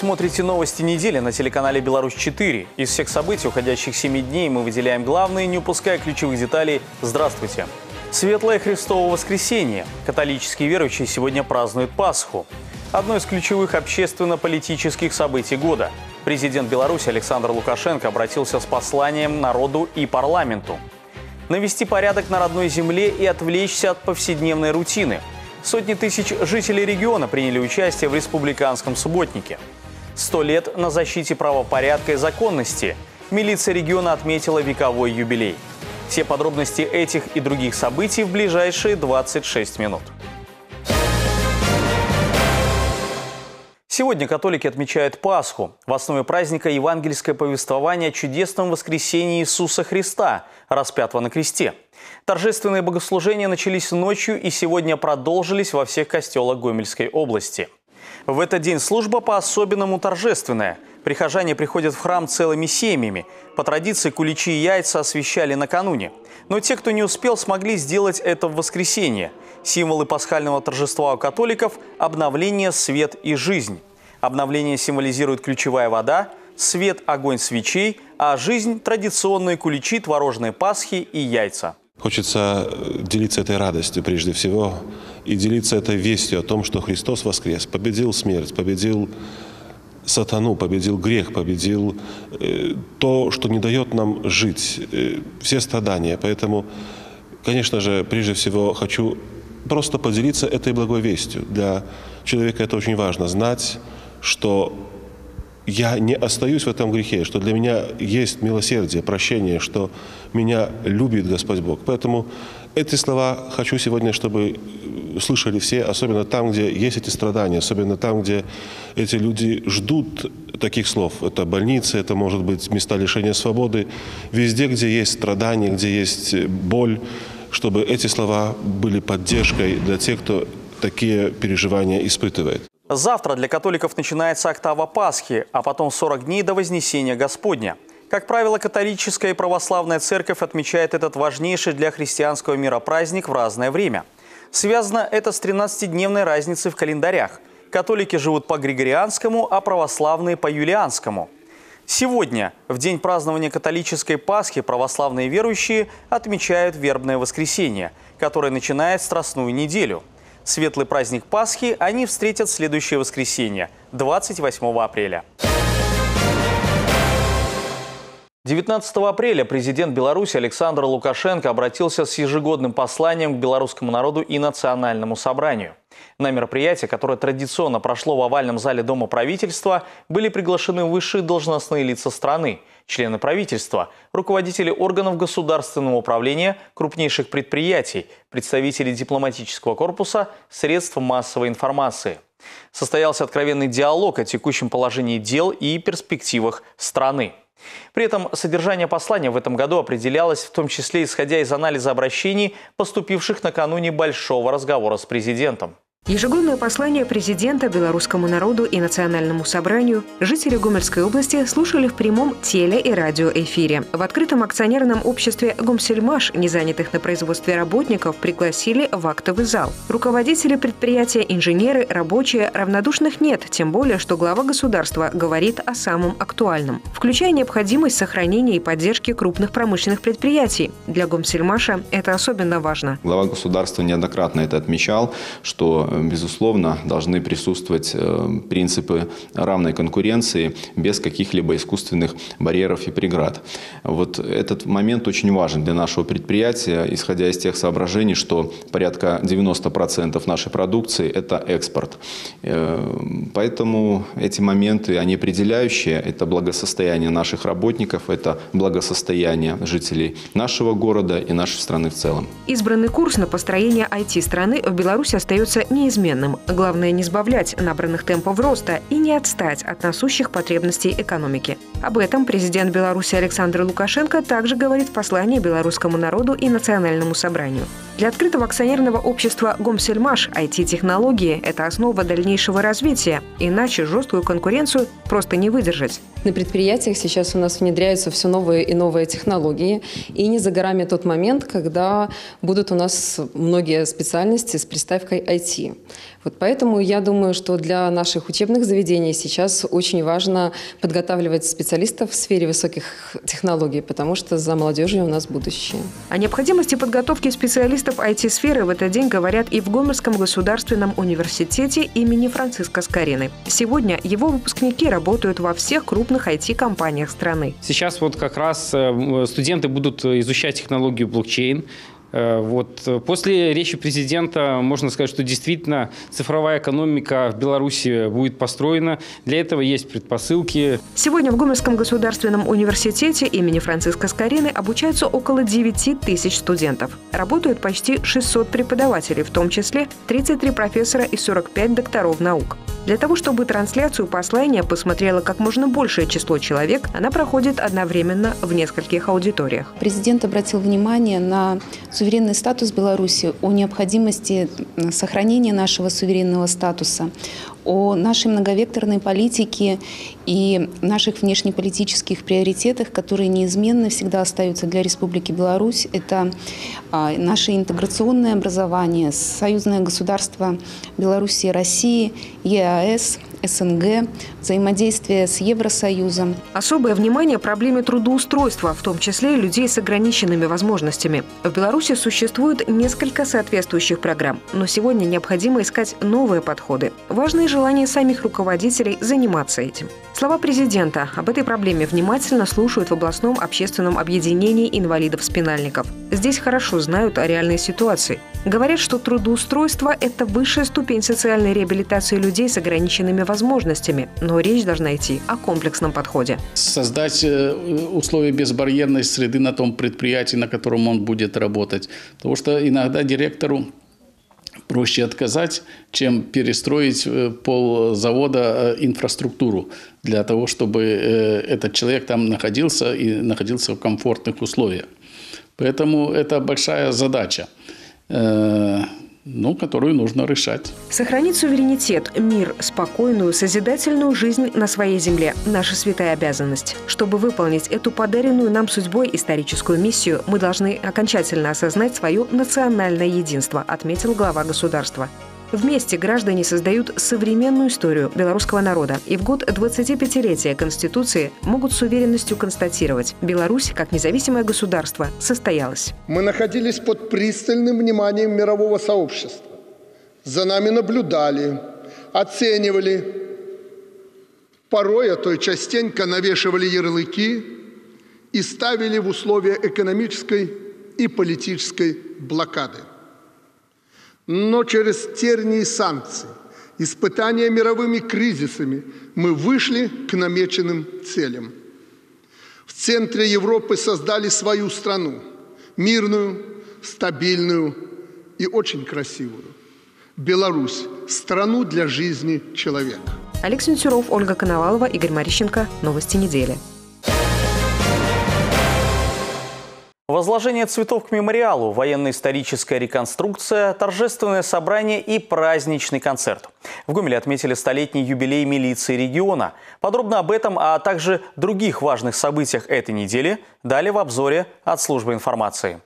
Смотрите новости недели на телеканале «Беларусь-4». Из всех событий уходящих 7 дней мы выделяем главные, не упуская ключевых деталей. Здравствуйте! Светлое Христово воскресенье. Католические верующие сегодня празднуют Пасху. Одно из ключевых общественно-политических событий года. Президент Беларуси Александр Лукашенко обратился с посланием народу и парламенту. Навести порядок на родной земле и отвлечься от повседневной рутины. Сотни тысяч жителей региона приняли участие в республиканском субботнике. Сто лет на защите правопорядка и законности. Милиция региона отметила вековой юбилей. Все подробности этих и других событий в ближайшие 26 минут. Сегодня католики отмечают Пасху. В основе праздника евангельское повествование о чудесном воскресении Иисуса Христа, распятого на кресте. Торжественные богослужения начались ночью и сегодня продолжились во всех костелах Гомельской области. В этот день служба по-особенному торжественная. Прихожане приходят в храм целыми семьями. По традиции куличи и яйца освещали накануне. Но те, кто не успел, смогли сделать это в воскресенье. Символы пасхального торжества у католиков – обновление, свет и жизнь. Обновление символизирует ключевая вода, свет – огонь свечей, а жизнь – традиционные куличи, творожные пасхи и яйца. Хочется э, делиться этой радостью прежде всего и делиться этой вестью о том, что Христос воскрес, победил смерть, победил сатану, победил грех, победил э, то, что не дает нам жить, э, все страдания. Поэтому, конечно же, прежде всего хочу просто поделиться этой благой вестью. Для человека это очень важно, знать, что я не остаюсь в этом грехе, что для меня есть милосердие, прощение, что меня любит Господь Бог. Поэтому эти слова хочу сегодня, чтобы слышали все, особенно там, где есть эти страдания, особенно там, где эти люди ждут таких слов. Это больницы, это может быть места лишения свободы. Везде, где есть страдания, где есть боль, чтобы эти слова были поддержкой для тех, кто такие переживания испытывает. Завтра для католиков начинается октава Пасхи, а потом 40 дней до Вознесения Господня. Как правило, католическая и православная церковь отмечает этот важнейший для христианского мира праздник в разное время. Связано это с 13-дневной разницей в календарях. Католики живут по Григорианскому, а православные по Юлианскому. Сегодня, в день празднования католической Пасхи, православные верующие отмечают вербное воскресенье, которое начинает Страстную неделю – Светлый праздник Пасхи они встретят следующее воскресенье, 28 апреля. 19 апреля президент Беларуси Александр Лукашенко обратился с ежегодным посланием к белорусскому народу и национальному собранию. На мероприятие, которое традиционно прошло в овальном зале Дома правительства, были приглашены высшие должностные лица страны, члены правительства, руководители органов государственного управления, крупнейших предприятий, представители дипломатического корпуса, средств массовой информации. Состоялся откровенный диалог о текущем положении дел и перспективах страны. При этом содержание послания в этом году определялось в том числе исходя из анализа обращений, поступивших накануне большого разговора с президентом. Ежегодное послание президента белорусскому народу и национальному собранию жители Гомельской области слушали в прямом теле- и радиоэфире. В открытом акционерном обществе «Гомсельмаш» незанятых на производстве работников пригласили в актовый зал. Руководители предприятия, инженеры, рабочие равнодушных нет, тем более, что глава государства говорит о самом актуальном, включая необходимость сохранения и поддержки крупных промышленных предприятий. Для Гомсельмаша это особенно важно. Глава государства неоднократно это отмечал, что безусловно, должны присутствовать э, принципы равной конкуренции без каких-либо искусственных барьеров и преград. Вот этот момент очень важен для нашего предприятия, исходя из тех соображений, что порядка 90% нашей продукции – это экспорт. Э, поэтому эти моменты, они определяющие. Это благосостояние наших работников, это благосостояние жителей нашего города и нашей страны в целом. Избранный курс на построение IT-страны в Беларуси остается не неизменным. Главное не сбавлять набранных темпов роста и не отстать от насущих потребностей экономики. Об этом президент Беларуси Александр Лукашенко также говорит в послании белорусскому народу и национальному собранию. Для открытого акционерного общества «Гомсельмаш» IT-технологии – это основа дальнейшего развития, иначе жесткую конкуренцию просто не выдержать. На предприятиях сейчас у нас внедряются все новые и новые технологии, и не за горами тот момент, когда будут у нас многие специальности с приставкой IT. Вот поэтому я думаю, что для наших учебных заведений сейчас очень важно подготавливать специалистов в сфере высоких технологий, потому что за молодежью у нас будущее. О необходимости подготовки специалистов IT-сферы в этот день говорят и в Гомельском государственном университете имени Франциска Скорины. Сегодня его выпускники работают во всех крупных IT-компаниях страны. Сейчас вот как раз э, студенты будут изучать технологию блокчейн, Э, вот. После речи президента можно сказать, что действительно цифровая экономика в Беларуси будет построена. Для этого есть предпосылки. Сегодня в Гомельском государственном университете имени Франциска Скорины обучаются около 9 тысяч студентов. Работают почти 600 преподавателей, в том числе 33 профессора и 45 докторов наук. Для того, чтобы трансляцию послания посмотрело как можно большее число человек, она проходит одновременно в нескольких аудиториях. Президент обратил внимание на суверенный статус Беларуси, о необходимости сохранения нашего суверенного статуса, о нашей многовекторной политике и наших внешнеполитических приоритетах, которые неизменно всегда остаются для Республики Беларусь. Это а, наше интеграционное образование, союзное государство Беларуси и России, ЕАЭС – СНГ, взаимодействие с Евросоюзом. Особое внимание проблеме трудоустройства, в том числе людей с ограниченными возможностями. В Беларуси существует несколько соответствующих программ, но сегодня необходимо искать новые подходы. Важно и желание самих руководителей заниматься этим. Слова президента об этой проблеме внимательно слушают в областном общественном объединении инвалидов-спинальников. Здесь хорошо знают о реальной ситуации. Говорят, что трудоустройство – это высшая ступень социальной реабилитации людей с ограниченными возможностями, но речь должна идти о комплексном подходе. Создать э, условия безбарьерной среды на том предприятии, на котором он будет работать. Потому что иногда директору проще отказать, чем перестроить э, пол завода э, инфраструктуру для того, чтобы этот человек там находился и находился в комфортных условиях. Поэтому это большая задача ну, которую нужно решать. Сохранить суверенитет, мир, спокойную, созидательную жизнь на своей земле – наша святая обязанность. Чтобы выполнить эту подаренную нам судьбой историческую миссию, мы должны окончательно осознать свое национальное единство, отметил глава государства. Вместе граждане создают современную историю белорусского народа и в год 25-летия Конституции могут с уверенностью констатировать – Беларусь, как независимое государство, состоялась. Мы находились под пристальным вниманием мирового сообщества. За нами наблюдали, оценивали, порой, а то и частенько навешивали ярлыки и ставили в условия экономической и политической блокады. Но через тернии санкций, испытания мировыми кризисами мы вышли к намеченным целям. В центре Европы создали свою страну, мирную, стабильную и очень красивую. Беларусь – страну для жизни человека. Олег Сенсюров, Ольга Коновалова, Игорь Марищенко. Новости недели. Возложение цветов к мемориалу, военно-историческая реконструкция, торжественное собрание и праздничный концерт. В Гомеле отметили столетний юбилей милиции региона. Подробно об этом, а также других важных событиях этой недели далее в обзоре от службы информации.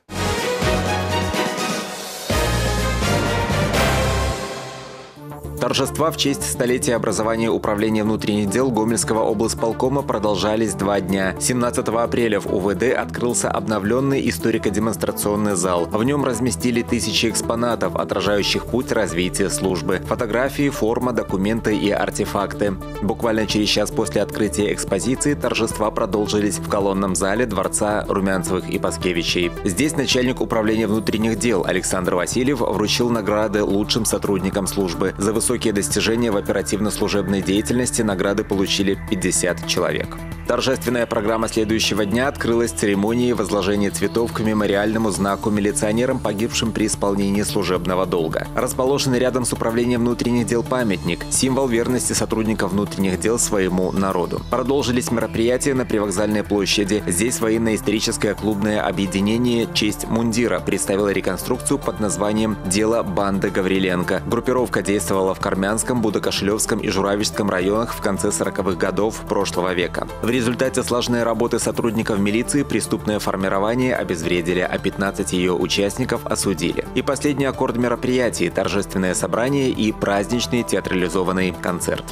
Торжества в честь столетия образования Управления внутренних дел Гомельского облсполкома продолжались два дня. 17 апреля в УВД открылся обновленный историко-демонстрационный зал. В нем разместили тысячи экспонатов, отражающих путь развития службы. Фотографии, форма, документы и артефакты. Буквально через час после открытия экспозиции торжества продолжились в колонном зале Дворца Румянцевых и Паскевичей. Здесь начальник управления внутренних дел Александр Васильев вручил награды лучшим сотрудникам службы. За высокие достижения в оперативно-служебной деятельности награды получили 50 человек. Торжественная программа следующего дня открылась церемонией возложения цветов к мемориальному знаку милиционерам, погибшим при исполнении служебного долга. Расположенный рядом с управлением внутренних дел памятник – символ верности сотрудников внутренних дел своему народу. Продолжились мероприятия на привокзальной площади. Здесь военно-историческое клубное объединение «Честь мундира» представило реконструкцию под названием «Дело банды Гавриленко». Группировка действовала в Кармянском, Будокошелевском и Журавичском районах в конце 40-х годов прошлого века. В результате сложной работы сотрудников милиции преступное формирование обезвредили, а 15 ее участников осудили. И последний аккорд мероприятий – торжественное собрание и праздничный театрализованный концерт.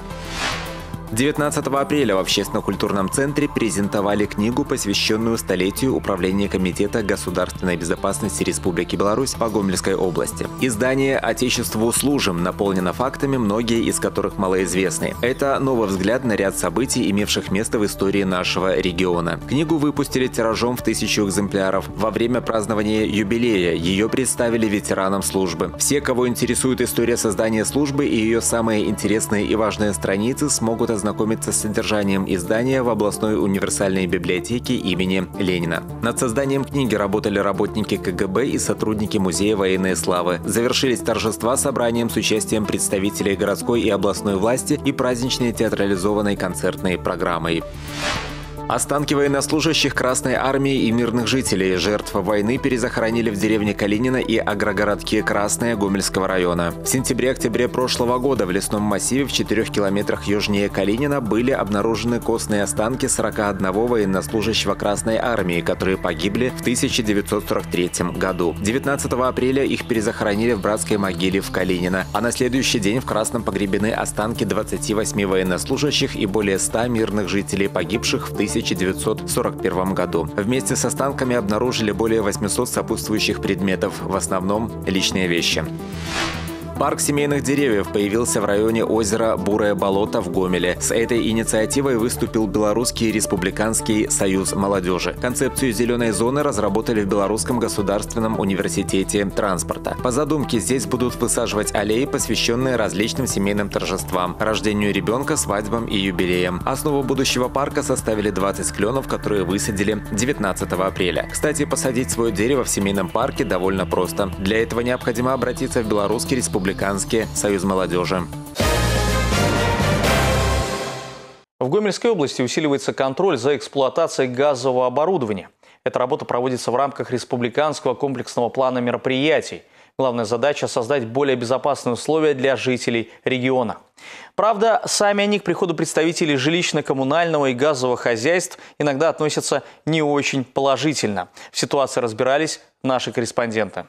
19 апреля в Общественно-культурном центре презентовали книгу, посвященную столетию Управления Комитета государственной безопасности Республики Беларусь по Гомельской области. Издание «Отечеству служим» наполнено фактами, многие из которых малоизвестны. Это новый взгляд на ряд событий, имевших место в истории нашего региона. Книгу выпустили тиражом в тысячу экземпляров. Во время празднования юбилея ее представили ветеранам службы. Все, кого интересует история создания службы и ее самые интересные и важные страницы, смогут ознакомиться ознакомиться с содержанием издания в областной универсальной библиотеке имени Ленина. Над созданием книги работали работники КГБ и сотрудники Музея военной славы. Завершились торжества собранием с участием представителей городской и областной власти и праздничной театрализованной концертной программой. Останки военнослужащих Красной Армии и мирных жителей, жертв войны, перезахоронили в деревне Калинина и агрогородке Красная Гомельского района. В сентябре-октябре прошлого года в лесном массиве в 4 километрах южнее Калинина были обнаружены костные останки 41 военнослужащего Красной Армии, которые погибли в 1943 году. 19 апреля их перезахоронили в братской могиле в Калинино, а на следующий день в Красном погребены останки 28 военнослужащих и более 100 мирных жителей, погибших в 1943 1941 году. Вместе с останками обнаружили более 800 сопутствующих предметов, в основном личные вещи. Парк семейных деревьев появился в районе озера Бурое болото в Гомеле. С этой инициативой выступил Белорусский республиканский союз молодежи. Концепцию зеленой зоны разработали в Белорусском государственном университете транспорта. По задумке здесь будут высаживать аллеи, посвященные различным семейным торжествам, рождению ребенка, свадьбам и юбилеям. Основу будущего парка составили 20 кленов, которые высадили 19 апреля. Кстати, посадить свое дерево в семейном парке довольно просто. Для этого необходимо обратиться в Белорусский республиканский Республиканский союз молодежи. В Гомельской области усиливается контроль за эксплуатацией газового оборудования. Эта работа проводится в рамках республиканского комплексного плана мероприятий. Главная задача – создать более безопасные условия для жителей региона. Правда, сами они к приходу представителей жилищно-коммунального и газового хозяйств иногда относятся не очень положительно. В ситуации разбирались наши корреспонденты.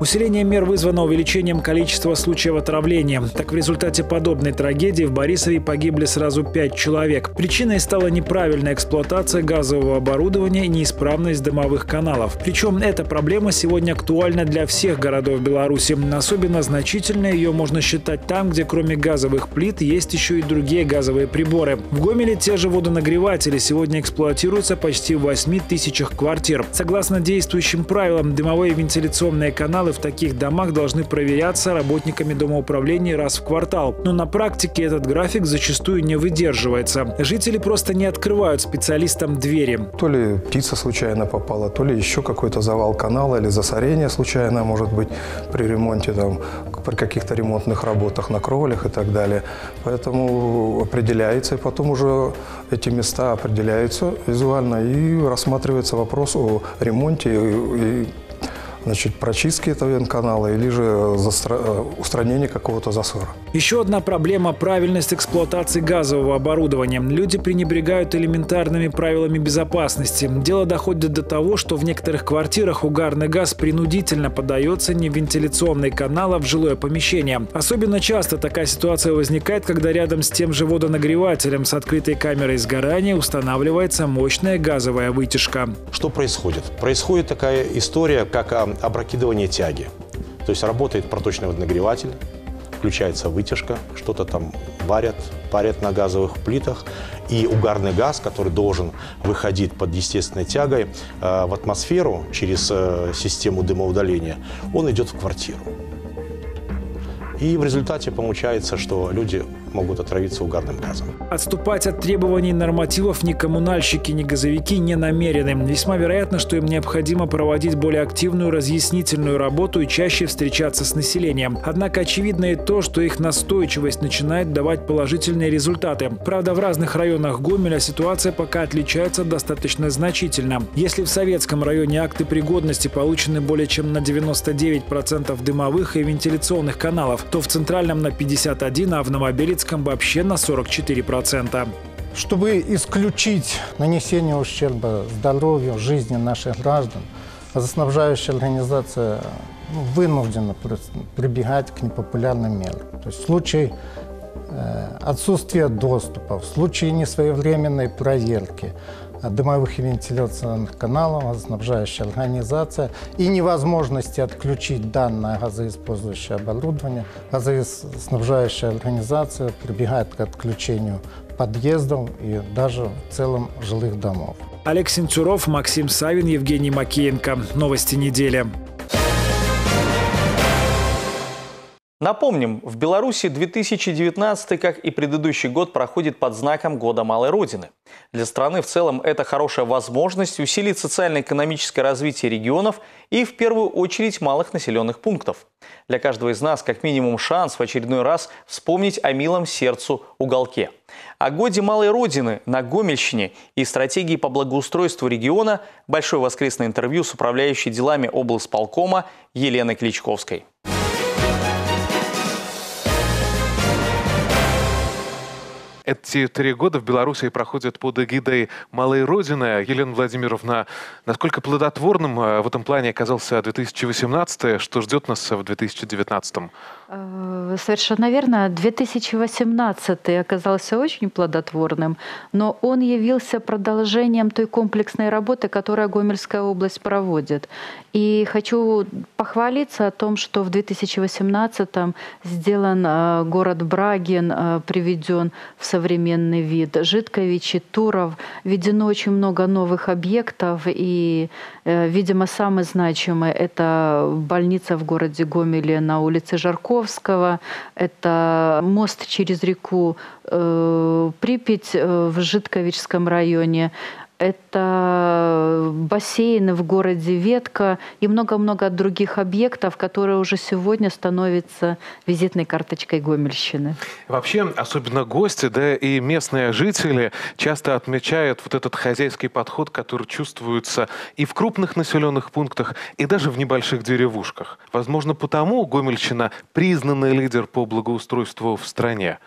Усиление мер вызвано увеличением количества случаев отравления. Так в результате подобной трагедии в Борисове погибли сразу пять человек. Причиной стала неправильная эксплуатация газового оборудования и неисправность дымовых каналов. Причем эта проблема сегодня актуальна для всех городов Беларуси. Особенно значительной ее можно считать там, где кроме газовых плит есть еще и другие газовые приборы. В Гомеле те же водонагреватели сегодня эксплуатируются почти в 8 тысячах квартир. Согласно действующим правилам, дымовые вентиляционные каналы в таких домах должны проверяться работниками домоуправления раз в квартал. Но на практике этот график зачастую не выдерживается. Жители просто не открывают специалистам двери. То ли птица случайно попала, то ли еще какой-то завал канала или засорение случайно может быть при ремонте, там, при каких-то ремонтных работах на кровлях и так далее. Поэтому определяется, и потом уже эти места определяются визуально и рассматривается вопрос о ремонте и значит, прочистки этого венканала или же э, устранение какого-то засора. Еще одна проблема – правильность эксплуатации газового оборудования. Люди пренебрегают элементарными правилами безопасности. Дело доходит до того, что в некоторых квартирах угарный газ принудительно подается не в вентиляционный канал, а в жилое помещение. Особенно часто такая ситуация возникает, когда рядом с тем же водонагревателем с открытой камерой сгорания устанавливается мощная газовая вытяжка. Что происходит? Происходит такая история, как опрокидывание тяги. То есть работает проточный водонагреватель, включается вытяжка, что-то там варят, парят на газовых плитах, и угарный газ, который должен выходить под естественной тягой э, в атмосферу через э, систему дымоудаления, он идет в квартиру. И в результате получается, что люди могут отравиться угарным газом. Отступать от требований нормативов ни коммунальщики, ни газовики не намерены. Весьма вероятно, что им необходимо проводить более активную разъяснительную работу и чаще встречаться с населением. Однако очевидно и то, что их настойчивость начинает давать положительные результаты. Правда, в разных районах Гомеля ситуация пока отличается достаточно значительно. Если в Советском районе акты пригодности получены более чем на 99% дымовых и вентиляционных каналов, то в Центральном на 51, а в Новобелецком вообще на 44%. Чтобы исключить нанесение ущерба здоровью, жизни наших граждан, газоснабжающая организация ну, вынуждена прибегать к непопулярным мерам. То есть в случае э, отсутствия доступа, в случае несвоевременной проверки дымовых и вентиляционных каналов, газоснабжающая организация и невозможности отключить данное газоиспользующее оборудование, газоснабжающая организация прибегает к отключению подъездов и даже в целом жилых домов. Олег Сенцуров, Максим Савин, Евгений Макеенко. Новости недели. Напомним, в Беларуси 2019, как и предыдущий год, проходит под знаком Года Малой Родины. Для страны в целом это хорошая возможность усилить социально-экономическое развитие регионов и, в первую очередь, малых населенных пунктов. Для каждого из нас как минимум шанс в очередной раз вспомнить о милом сердцу уголке. О Годе Малой Родины на Гомельщине и стратегии по благоустройству региона большое воскресное интервью с управляющей делами облсполкома Еленой Кличковской. Эти три года в Беларуси проходят под эгидой «Малой Родины». Елена Владимировна, насколько плодотворным э, в этом плане оказался 2018 Что ждет нас в 2019 э, Совершенно верно. 2018 оказался очень плодотворным, но он явился продолжением той комплексной работы, которую Гомельская область проводит. И хочу похвалиться о том, что в 2018 сделан э, город Брагин, приведен в современный вид. Жидковичи, Туров. Введено очень много новых объектов. И, э, видимо, самый значимый – это больница в городе Гомеле на улице Жарковского. Это мост через реку э, Припять э, в Житковичском районе это бассейны в городе Ветка и много-много других объектов, которые уже сегодня становятся визитной карточкой Гомельщины. Вообще, особенно гости, да и местные жители часто отмечают вот этот хозяйский подход, который чувствуется и в крупных населенных пунктах, и даже в небольших деревушках. Возможно, потому Гомельщина признанный лидер по благоустройству в стране.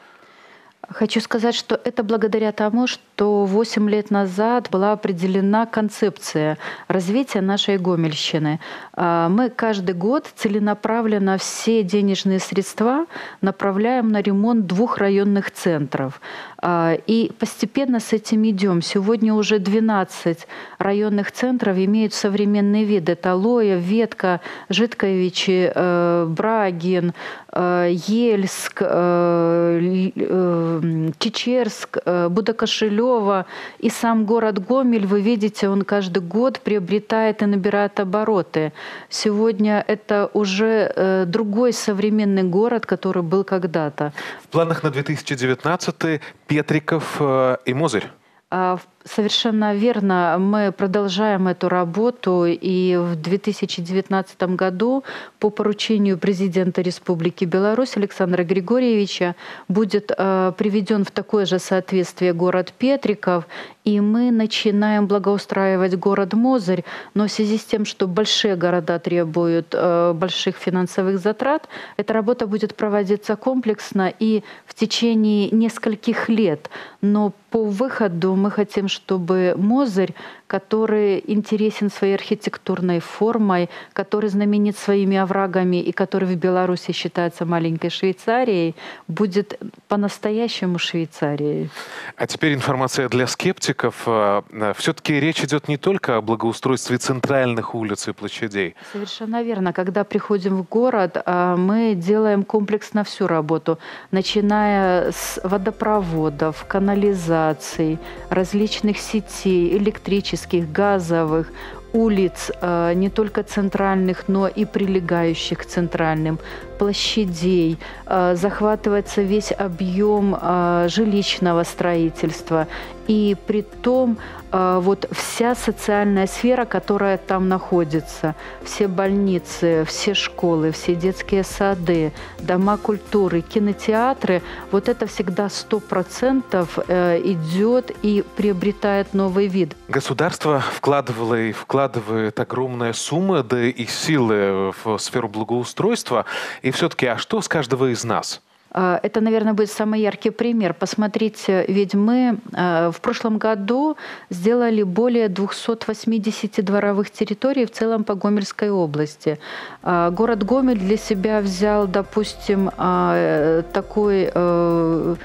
Хочу сказать, что это благодаря тому, что 8 лет назад была определена концепция развития нашей Гомельщины. А, мы каждый год целенаправленно все денежные средства направляем на ремонт двух районных центров. А, и постепенно с этим идем. Сегодня уже 12 районных центров имеют современный вид. Это Лоя, Ветка, Житковичи, э, Брагин, э, Ельск, э, Чечерск, Будокошелева и сам город Гомель. Вы видите, он каждый год приобретает и набирает обороты. Сегодня это уже другой современный город, который был когда-то. В планах на 2019 Петриков э, и Мозырь. А, Совершенно верно. Мы продолжаем эту работу, и в 2019 году по поручению президента Республики Беларусь Александра Григорьевича будет э, приведен в такое же соответствие город Петриков, и мы начинаем благоустраивать город Мозырь, но в связи с тем, что большие города требуют э, больших финансовых затрат, эта работа будет проводиться комплексно и в течение нескольких лет. Но по выходу мы хотим, чтобы Мозырь который интересен своей архитектурной формой, который знаменит своими оврагами и который в Беларуси считается маленькой Швейцарией, будет по-настоящему Швейцарией. А теперь информация для скептиков. А, а, Все-таки речь идет не только о благоустройстве центральных улиц и площадей. Совершенно верно. Когда приходим в город, а, мы делаем комплексно всю работу, начиная с водопроводов, канализаций, различных сетей, электрических электрических, газовых, улиц, э, не только центральных, но и прилегающих к центральным, площадей, э, захватывается весь объем э, жилищного строительства. И при том вот вся социальная сфера, которая там находится, все больницы, все школы, все детские сады, дома культуры, кинотеатры, вот это всегда сто процентов идет и приобретает новый вид. Государство вкладывало и вкладывает огромные суммы, да и силы в сферу благоустройства. И все-таки, а что с каждого из нас? А, это, наверное, будет самый яркий пример. Посмотрите, ведь мы а, в прошлом году сделали более 280 дворовых территорий в целом по Гомельской области. А, город Гомель для себя взял, допустим, такой э,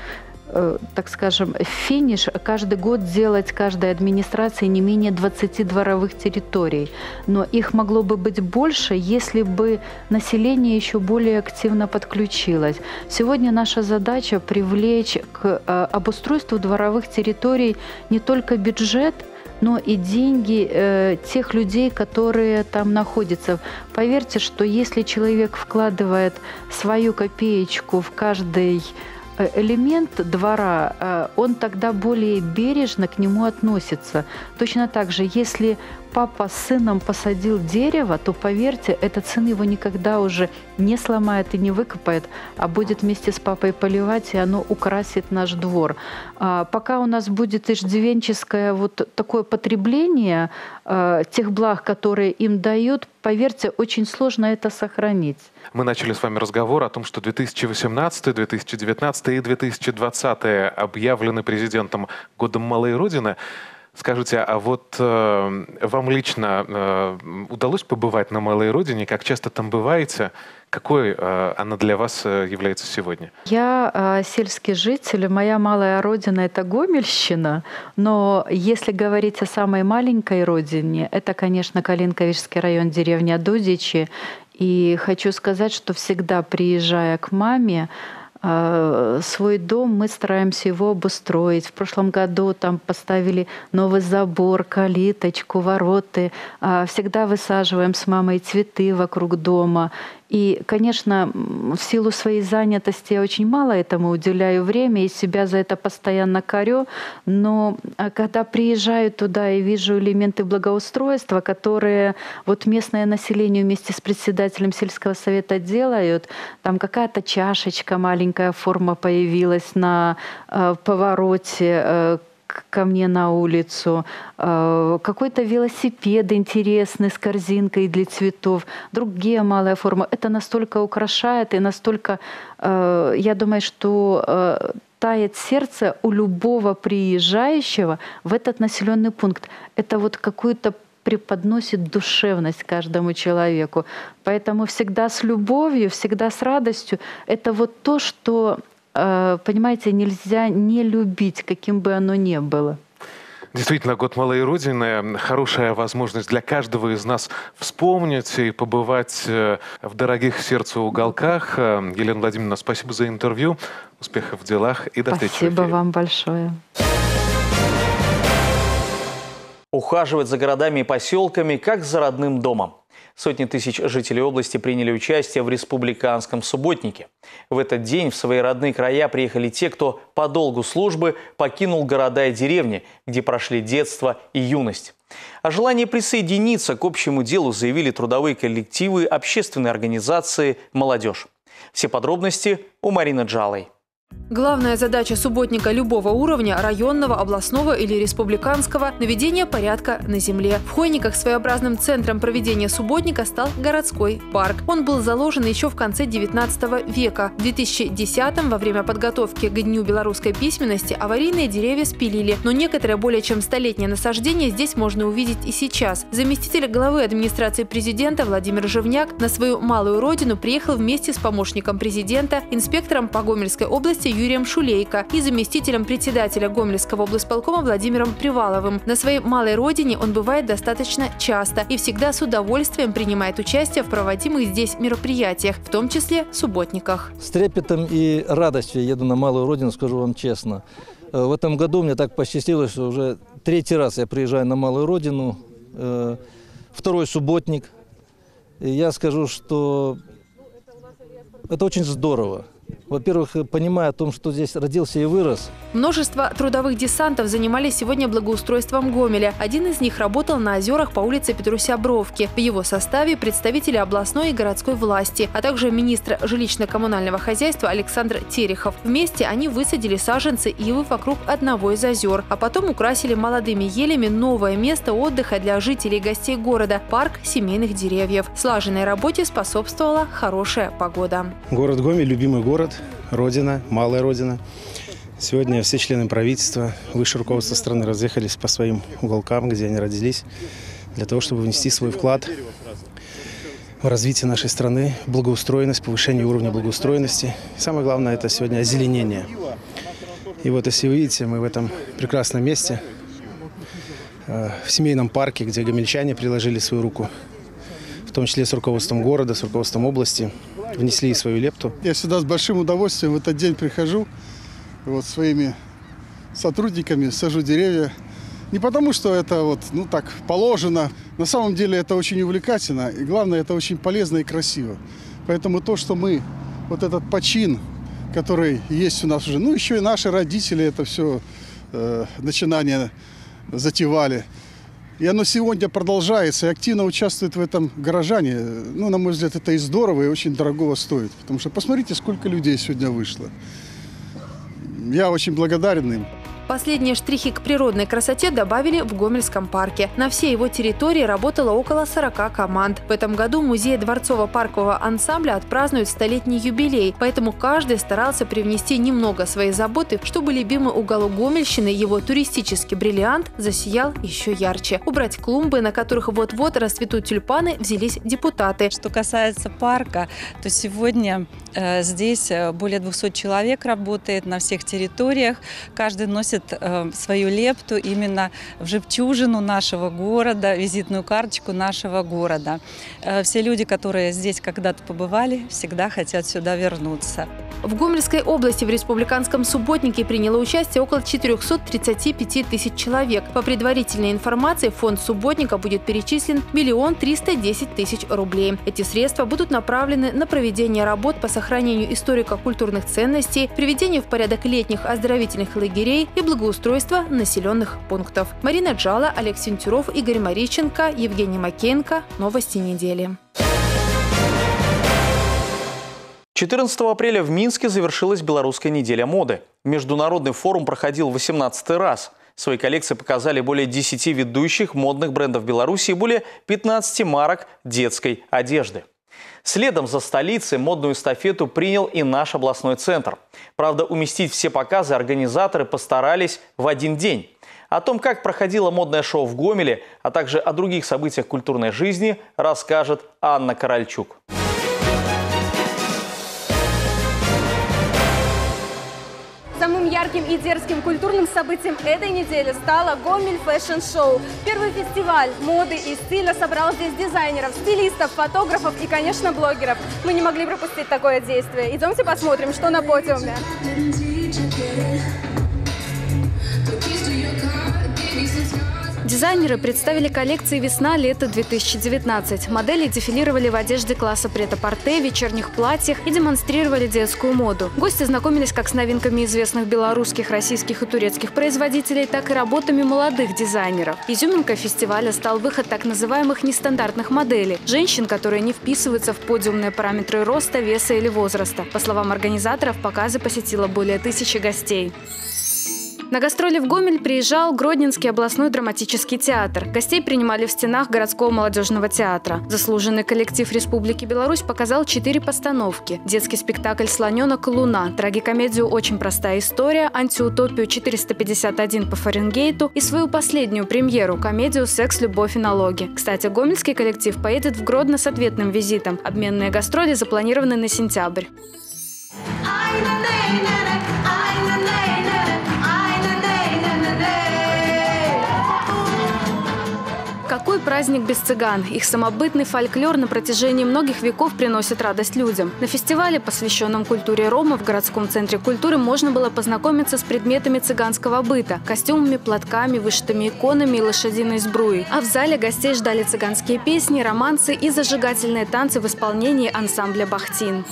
так скажем, финиш каждый год делать каждой администрации не менее 20 дворовых территорий. Но их могло бы быть больше, если бы население еще более активно подключилось. Сегодня наша задача привлечь к э, обустройству дворовых территорий не только бюджет, но и деньги э, тех людей, которые там находятся. Поверьте, что если человек вкладывает свою копеечку в каждый Э, элемент двора, э, он тогда более бережно к нему относится. Точно так же, если папа с сыном посадил дерево, то, поверьте, этот сын его никогда уже не сломает и не выкопает, а будет вместе с папой поливать, и оно украсит наш двор. А пока у нас будет иждивенческое вот такое потребление э, тех благ, которые им дают, поверьте, очень сложно это сохранить. Мы начали с вами разговор о том, что 2018, 2019 и 2020 объявлены президентом годом Малой Родины. Скажите, а вот э, вам лично э, удалось побывать на Малой Родине? Как часто там бываете? Какой э, она для вас э, является сегодня? Я э, сельский житель. Моя малая родина — это Гомельщина. Но если говорить о самой маленькой родине, это, конечно, Калинковичский район, деревня Дудичи. И хочу сказать, что всегда приезжая к маме, а, свой дом мы стараемся его обустроить. В прошлом году там поставили новый забор, калиточку, вороты. А, всегда высаживаем с мамой цветы вокруг дома. И, конечно, в силу своей занятости я очень мало этому уделяю время и себя за это постоянно корю. Но а, когда приезжаю туда и вижу элементы благоустройства, которые вот местное население вместе с председателем сельского совета делают, там какая-то чашечка, маленькая форма появилась на э, повороте, э, ко мне на улицу, э, какой-то велосипед интересный с корзинкой для цветов, другие малая форма. Это настолько украшает и настолько, э, я думаю, что э, тает сердце у любого приезжающего в этот населенный пункт. Это вот какую-то преподносит душевность каждому человеку. Поэтому всегда с любовью, всегда с радостью. Это вот то, что понимаете, нельзя не любить, каким бы оно ни было. Действительно, год Малой Родины – хорошая возможность для каждого из нас вспомнить и побывать э, в дорогих сердцу уголках. Э, Елена Владимировна, спасибо за интервью. Успехов в делах и до спасибо встречи Спасибо вам большое. Ухаживать за городами и поселками, как за родным домом. Сотни тысяч жителей области приняли участие в республиканском субботнике. В этот день в свои родные края приехали те, кто по долгу службы покинул города и деревни, где прошли детство и юность. О желании присоединиться к общему делу заявили трудовые коллективы, общественные организации, молодежь. Все подробности у Марины Джалой. Главная задача субботника любого уровня – районного, областного или республиканского – наведение порядка на земле. В Хойниках своеобразным центром проведения субботника стал городской парк. Он был заложен еще в конце 19 века. В 2010-м во время подготовки к Дню белорусской письменности аварийные деревья спилили, но некоторое более чем столетнее насаждение здесь можно увидеть и сейчас. Заместитель главы администрации президента Владимир Живняк на свою малую родину приехал вместе с помощником президента, инспектором по Гомельской области области Юрием Шулейко и заместителем председателя Гомельского облсполкома Владимиром Приваловым. На своей малой родине он бывает достаточно часто и всегда с удовольствием принимает участие в проводимых здесь мероприятиях, в том числе субботниках. С трепетом и радостью еду на малую родину, скажу вам честно. Э, в этом году мне так посчастливилось, что уже третий раз я приезжаю на малую родину. Э, второй субботник. И я скажу, что это очень здорово. Во-первых, понимая о том, что здесь родился и вырос. Множество трудовых десантов занимались сегодня благоустройством Гомеля. Один из них работал на озерах по улице Петруся-Бровки. В его составе представители областной и городской власти, а также министр жилищно-коммунального хозяйства Александр Терехов. Вместе они высадили саженцы ивы вокруг одного из озер, а потом украсили молодыми елями новое место отдыха для жителей и гостей города – парк семейных деревьев. Слаженной работе способствовала хорошая погода. Город Гомель – любимый город, родина, малая родина. Сегодня все члены правительства, высшее руководство страны разъехались по своим уголкам, где они родились, для того, чтобы внести свой вклад в развитие нашей страны, благоустроенность, повышение уровня благоустроенности. И самое главное – это сегодня озеленение. И вот если вы видите, мы в этом прекрасном месте, э, в семейном парке, где гомельчане приложили свою руку, в том числе с руководством города, с руководством области – внесли свою лепту. Я сюда с большим удовольствием в этот день прихожу, вот своими сотрудниками сажу деревья. Не потому, что это вот, ну так, положено. На самом деле это очень увлекательно. И главное, это очень полезно и красиво. Поэтому то, что мы, вот этот почин, который есть у нас уже, ну еще и наши родители это все э, начинание затевали. И оно сегодня продолжается, и активно участвуют в этом горожане. Ну, на мой взгляд, это и здорово, и очень дорогого стоит. Потому что посмотрите, сколько людей сегодня вышло. Я очень благодарен им. Последние штрихи к природной красоте добавили в Гомельском парке. На всей его территории работало около 40 команд. В этом году музей дворцово-паркового ансамбля отпразднует столетний юбилей, поэтому каждый старался привнести немного своей заботы, чтобы любимый уголок Гомельщины, его туристический бриллиант, засиял еще ярче. Убрать клумбы, на которых вот-вот расцветут тюльпаны, взялись депутаты. Что касается парка, то сегодня э, здесь э, более 200 человек работает на всех территориях. Каждый носит вносит э, свою лепту именно в жемчужину нашего города, визитную карточку нашего города. Э, все люди, которые здесь когда-то побывали, всегда хотят сюда вернуться. В Гомельской области в республиканском субботнике приняло участие около 435 тысяч человек. По предварительной информации, фонд субботника будет перечислен миллион триста десять тысяч рублей. Эти средства будут направлены на проведение работ по сохранению историко-культурных ценностей, приведение в порядок летних оздоровительных лагерей и благоустройства населенных пунктов. Марина Джала, Олег Сентюров, Игорь Мариченко, Евгений Макеенко. Новости недели. 14 апреля в Минске завершилась Белорусская неделя моды. Международный форум проходил 18 раз. Свои коллекции показали более 10 ведущих модных брендов Беларуси и более 15 марок детской одежды. Следом за столицей модную эстафету принял и наш областной центр. Правда, уместить все показы организаторы постарались в один день. О том, как проходило модное шоу в Гомеле, а также о других событиях культурной жизни, расскажет Анна Корольчук. И дерзким культурным событием этой недели стало Гомель Fashion Show. Первый фестиваль моды и стиля собрал здесь дизайнеров, стилистов, фотографов и, конечно, блогеров. Мы не могли пропустить такое действие. Идемте посмотрим, что на подиуме. Дизайнеры представили коллекции «Весна-лето 2019». Модели дефилировали в одежде класса прет-а-порте, вечерних платьях и демонстрировали детскую моду. Гости знакомились как с новинками известных белорусских, российских и турецких производителей, так и работами молодых дизайнеров. Изюминкой фестиваля стал выход так называемых нестандартных моделей – женщин, которые не вписываются в подиумные параметры роста, веса или возраста. По словам организаторов, показы посетило более тысячи гостей. На гастроли в Гомель приезжал Гродненский областной драматический театр. Гостей принимали в стенах городского молодежного театра. Заслуженный коллектив Республики Беларусь показал четыре постановки. Детский спектакль «Слоненок луна», трагикомедию «Очень простая история», антиутопию 451 по Фаренгейту и свою последнюю премьеру – комедию «Секс, любовь и налоги». Кстати, гомельский коллектив поедет в Гродно с ответным визитом. Обменные гастроли запланированы на сентябрь. Праздник без цыган. Их самобытный фольклор на протяжении многих веков приносит радость людям. На фестивале, посвященном культуре Рома в городском центре культуры, можно было познакомиться с предметами цыганского быта – костюмами, платками, вышитыми иконами и лошадиной сбруей. А в зале гостей ждали цыганские песни, романсы и зажигательные танцы в исполнении ансамбля «Бахтин».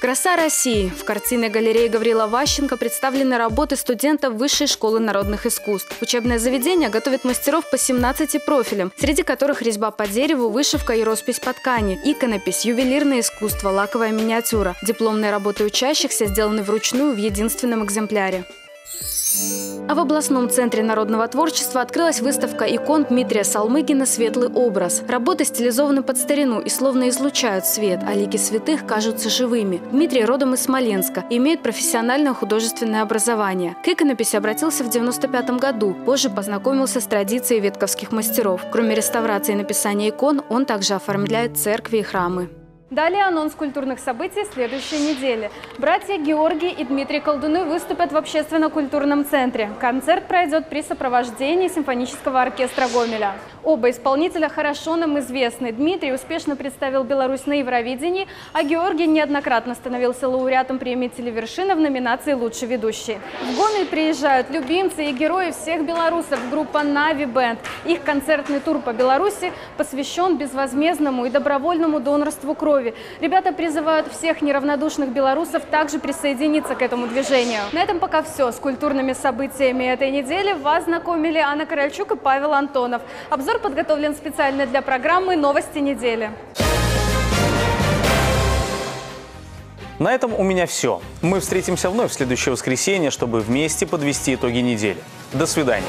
«Краса России». В картинной галерее Гаврила Ващенко представлены работы студентов Высшей школы народных искусств. Учебное заведение готовит мастеров по 17 профилям, среди которых резьба по дереву, вышивка и роспись по ткани, иконопись, ювелирное искусство, лаковая миниатюра. Дипломные работы учащихся сделаны вручную в единственном экземпляре. А в областном центре народного творчества открылась выставка икон Дмитрия Салмыгина «Светлый образ». Работы стилизованы под старину и словно излучают свет, а лики святых кажутся живыми. Дмитрий родом из Смоленска, имеет профессиональное художественное образование. К иконописи обратился в 95 году, позже познакомился с традицией ветковских мастеров. Кроме реставрации и написания икон, он также оформляет церкви и храмы. Далее анонс культурных событий следующей недели. Братья Георгий и Дмитрий Колдуны выступят в общественно-культурном центре. Концерт пройдет при сопровождении симфонического оркестра Гомеля. Оба исполнителя хорошо нам известны. Дмитрий успешно представил Беларусь на Евровидении, а Георгий неоднократно становился лауреатом премии «Телевершина» в номинации «Лучший ведущий». В Гомель приезжают любимцы и герои всех белорусов, группа «Нави Бенд». Их концертный тур по Беларуси посвящен безвозмездному и добровольному донорству крови крови. Ребята призывают всех неравнодушных белорусов также присоединиться к этому движению. На этом пока все. С культурными событиями этой недели вас знакомили Анна Корольчук и Павел Антонов. Обзор подготовлен специально для программы «Новости недели». На этом у меня все. Мы встретимся вновь в следующее воскресенье, чтобы вместе подвести итоги недели. До свидания.